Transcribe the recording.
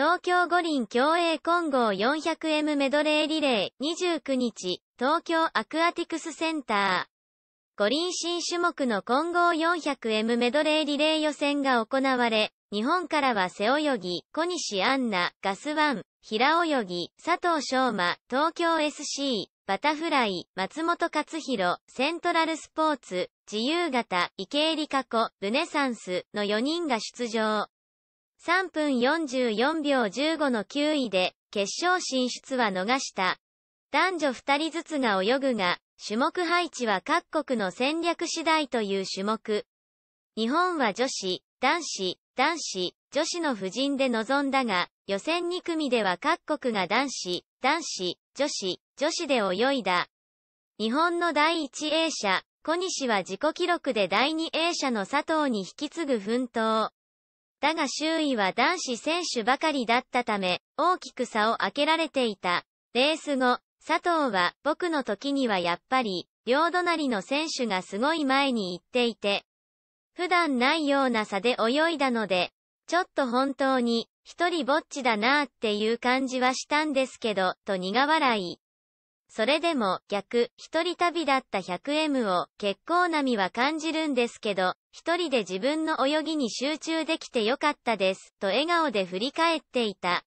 東京五輪競泳混合 400M メドレーリレー29日、東京アクアティクスセンター。五輪新種目の混合 400M メドレーリレー予選が行われ、日本からは背泳ぎ、小西杏奈、ガスワン、平泳ぎ、佐藤翔馬、東京 SC、バタフライ、松本克弘、セントラルスポーツ、自由形、池江璃花子、ルネサンスの4人が出場。3分44秒15の9位で、決勝進出は逃した。男女2人ずつが泳ぐが、種目配置は各国の戦略次第という種目。日本は女子、男子、男子、女子の布陣で臨んだが、予選2組では各国が男子、男子、女子、女子で泳いだ。日本の第1泳者、小西は自己記録で第2泳者の佐藤に引き継ぐ奮闘。だが周囲は男子選手ばかりだったため、大きく差を開けられていた。レース後、佐藤は、僕の時にはやっぱり、両隣の選手がすごい前に行っていて、普段ないような差で泳いだので、ちょっと本当に、一人ぼっちだなーっていう感じはしたんですけど、と苦笑い。それでも、逆、一人旅だった 100M を、結構波は感じるんですけど、一人で自分の泳ぎに集中できてよかったです、と笑顔で振り返っていた。